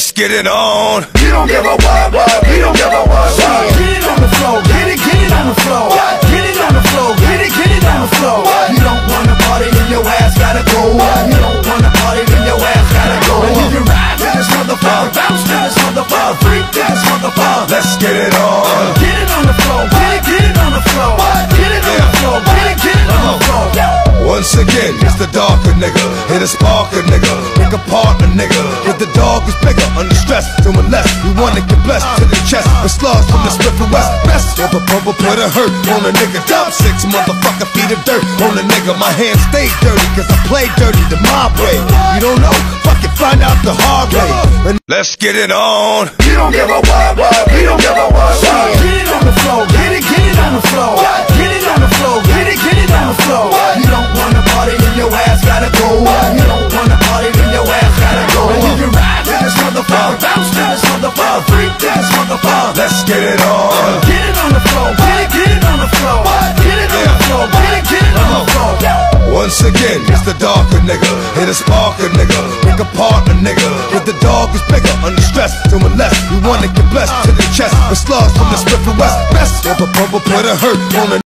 Let's get it on. We don't give a what, what, we don't give a what, what. Get it on the floor, get it, get it on the floor. Get it on the floor, get it, get it on the floor. You don't wanna party, then your ass gotta go. You don't wanna party, then your ass gotta go. And if you ride to this motherfucker, bounce to this motherfucker, freak to this motherfucker. Let's get it on. Get it on the floor, get it, get it on the floor. Get it on the floor, get it, get it on the floor. Once again, it's the darker nigga. Hit a sparker nigga. Pick a partner nigga. But the dog is bigger. Under stress. To left. We wanna get blessed to the chest. The slugs from the Smith West. Best. If a bumper put a hurt on a nigga. Dump six motherfucker feet of dirt on a nigga. My hands stay dirty cause I play dirty the mob way. You don't know? Fuck it, find out the hard way. And let's get it on. We don't give a what, what, we don't give a what, what. Let's get it on. Get it on the floor, get it, get it on the floor. Get it on the floor, get it, get it on the uh-huh. floor. Once again, it's the darker nigga. Hit a sparker nigga. Pick a nigga. But the dog is bigger. Under stress. My left. We wanna get blessed to the chest. The slugs from the Smith West. Best. A bumper put a hurt on a